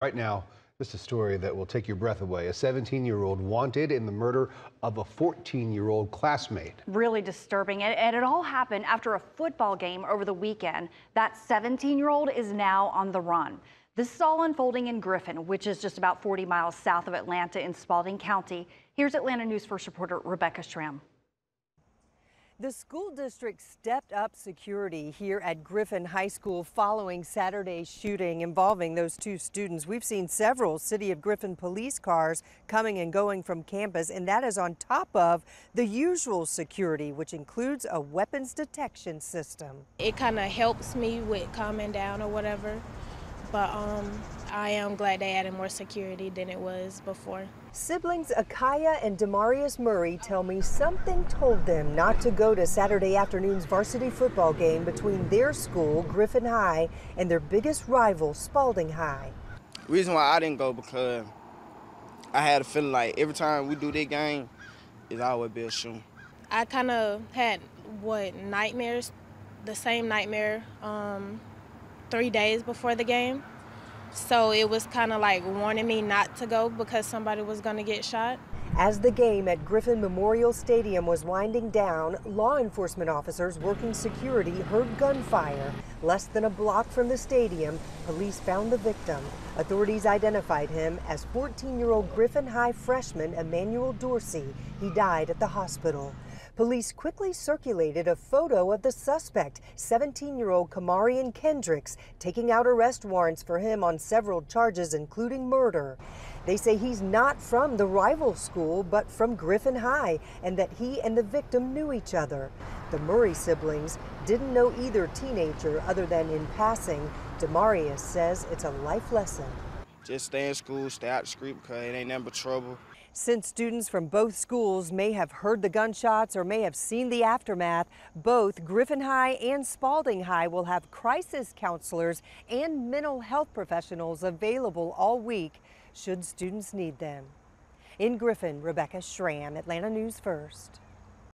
Right now, just a story that will take your breath away. A 17 year old wanted in the murder of a 14 year old classmate. Really disturbing. And it all happened after a football game over the weekend. That 17 year old is now on the run. This is all unfolding in Griffin, which is just about 40 miles south of Atlanta in Spalding County. Here's Atlanta News First reporter Rebecca Schramm. The school district stepped up security here at Griffin High School following Saturday's shooting involving those two students. We've seen several City of Griffin police cars coming and going from campus, and that is on top of the usual security, which includes a weapons detection system. It kind of helps me with calming down or whatever but um, I am glad they added more security than it was before. Siblings Akaya and Demarius Murray tell me something told them not to go to Saturday afternoon's varsity football game between their school, Griffin High, and their biggest rival, Spalding High. Reason why I didn't go because I had a feeling like every time we do this game, it's always be a shooting. I kind of had what nightmares, the same nightmare um, three days before the game. So it was kind of like warning me not to go because somebody was going to get shot. As the game at Griffin Memorial Stadium was winding down, law enforcement officers working security heard gunfire. Less than a block from the stadium, police found the victim. Authorities identified him as 14 year old Griffin High freshman Emmanuel Dorsey. He died at the hospital. Police quickly circulated a photo of the suspect, 17-year-old Kamarian Kendricks, taking out arrest warrants for him on several charges, including murder. They say he's not from the rival school, but from Griffin High, and that he and the victim knew each other. The Murray siblings didn't know either teenager other than in passing. Demarius says it's a life lesson. Just stay in school, stay out the street because it ain't but trouble. Since students from both schools may have heard the gunshots or may have seen the aftermath, both Griffin High and Spalding High will have crisis counselors and mental health professionals available all week should students need them. In Griffin, Rebecca Schramm, Atlanta News First.